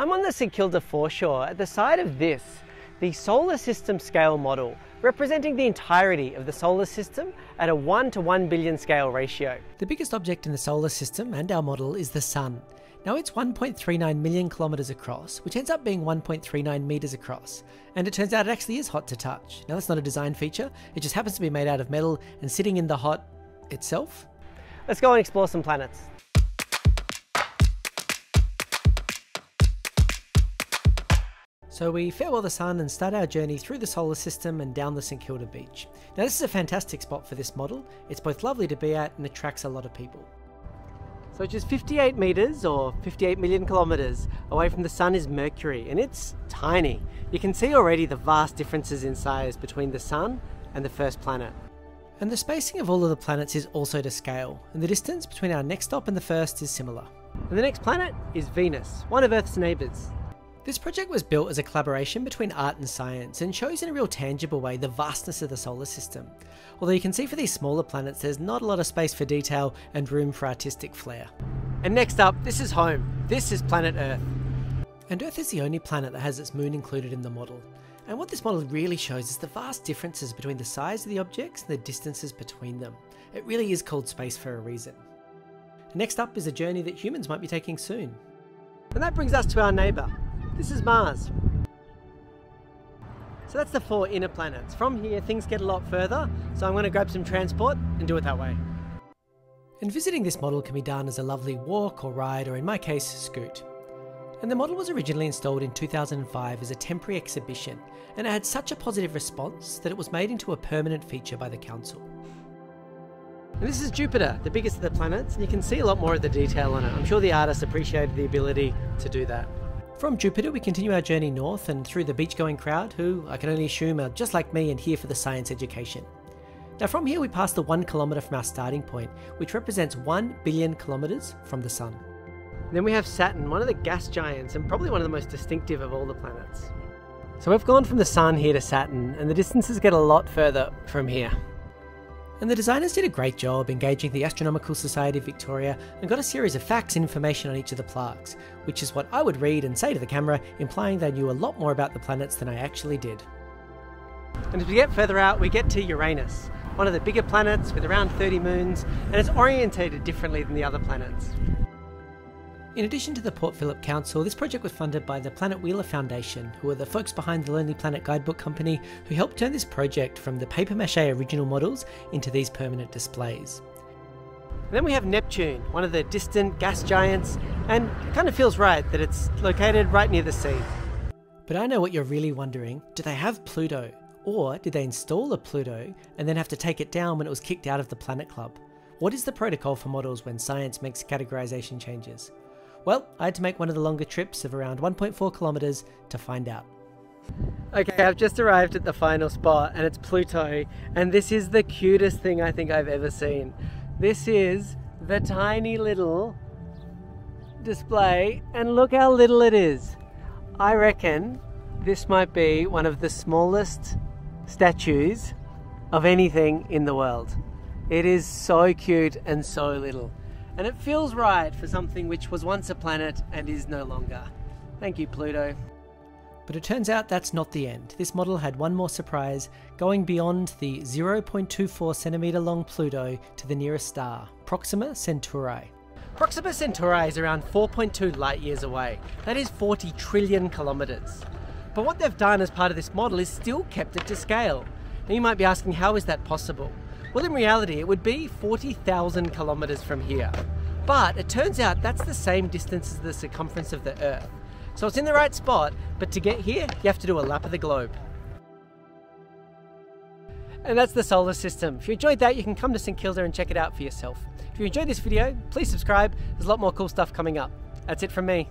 I'm on the St Kilda foreshore at the side of this, the solar system scale model, representing the entirety of the solar system at a 1 to 1 billion scale ratio. The biggest object in the solar system and our model is the Sun. Now it's 1.39 million kilometres across, which ends up being 1.39 metres across. And it turns out it actually is hot to touch. Now that's not a design feature, it just happens to be made out of metal and sitting in the hot itself. Let's go and explore some planets. So we farewell the sun and start our journey through the solar system and down the St Kilda beach. Now this is a fantastic spot for this model. It's both lovely to be at and attracts a lot of people. So just 58 meters or 58 million kilometers away from the sun is Mercury and it's tiny. You can see already the vast differences in size between the sun and the first planet. And the spacing of all of the planets is also to scale, and the distance between our next stop and the first is similar. And the next planet is Venus, one of Earth's neighbours. This project was built as a collaboration between art and science and shows in a real tangible way the vastness of the solar system. Although you can see for these smaller planets there's not a lot of space for detail and room for artistic flair. And next up, this is home. This is planet Earth. And Earth is the only planet that has its moon included in the model. And what this model really shows is the vast differences between the size of the objects and the distances between them. It really is called space for a reason. Next up is a journey that humans might be taking soon. And that brings us to our neighbour, this is Mars. So that's the four inner planets. From here, things get a lot further, so I'm going to grab some transport and do it that way. And visiting this model can be done as a lovely walk or ride, or in my case, scoot. And the model was originally installed in 2005 as a temporary exhibition, and it had such a positive response that it was made into a permanent feature by the council. And this is Jupiter, the biggest of the planets, and you can see a lot more of the detail on it. I'm sure the artists appreciated the ability to do that. From Jupiter, we continue our journey north and through the beach-going crowd, who I can only assume are just like me and here for the science education. Now from here we pass the 1 kilometre from our starting point, which represents 1 billion kilometres from the Sun. Then we have Saturn, one of the gas giants and probably one of the most distinctive of all the planets. So we've gone from the Sun here to Saturn, and the distances get a lot further from here. And the designers did a great job engaging the Astronomical Society of Victoria and got a series of facts and information on each of the plaques, which is what I would read and say to the camera, implying they knew a lot more about the planets than I actually did. And as we get further out, we get to Uranus, one of the bigger planets with around 30 moons, and it's orientated differently than the other planets. In addition to the Port Phillip Council, this project was funded by the Planet Wheeler Foundation, who are the folks behind the Lonely Planet guidebook company who helped turn this project from the paper mache original models into these permanent displays. And then we have Neptune, one of the distant gas giants, and it kind of feels right that it's located right near the sea. But I know what you're really wondering do they have Pluto? Or did they install a Pluto and then have to take it down when it was kicked out of the Planet Club? What is the protocol for models when science makes categorization changes? Well, I had to make one of the longer trips of around 1.4 kilometers to find out. Okay, I've just arrived at the final spot and it's Pluto, and this is the cutest thing I think I've ever seen. This is the tiny little display, and look how little it is. I reckon this might be one of the smallest statues of anything in the world. It is so cute and so little and it feels right for something which was once a planet and is no longer. Thank you, Pluto. But it turns out that's not the end. This model had one more surprise, going beyond the 0.24 centimeter long Pluto to the nearest star, Proxima Centauri. Proxima Centauri is around 4.2 light years away. That is 40 trillion kilometers. But what they've done as part of this model is still kept it to scale. And you might be asking, how is that possible? Well, in reality, it would be 40,000 kilometers from here. But it turns out that's the same distance as the circumference of the Earth. So it's in the right spot, but to get here, you have to do a lap of the globe. And that's the solar system. If you enjoyed that, you can come to St Kilda and check it out for yourself. If you enjoyed this video, please subscribe. There's a lot more cool stuff coming up. That's it from me.